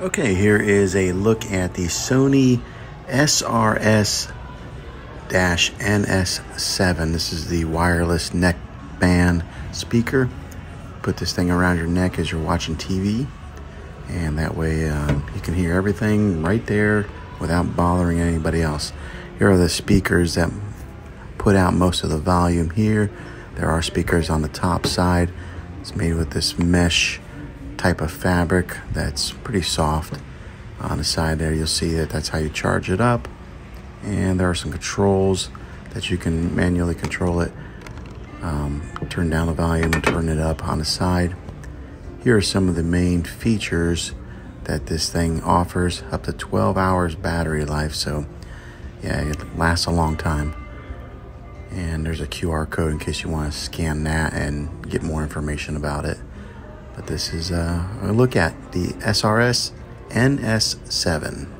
Okay, here is a look at the Sony SRS NS7. This is the wireless neck band speaker. Put this thing around your neck as you're watching TV, and that way um, you can hear everything right there without bothering anybody else. Here are the speakers that put out most of the volume here. There are speakers on the top side. It's made with this mesh type of fabric that's pretty soft. On the side there, you'll see that that's how you charge it up. And there are some controls that you can manually control it. Um, turn down the volume and turn it up on the side. Here are some of the main features that this thing offers up to 12 hours battery life. So, yeah, it lasts a long time. And there's a QR code in case you want to scan that and get more information about it. But this is uh, a look at the SRS NS7.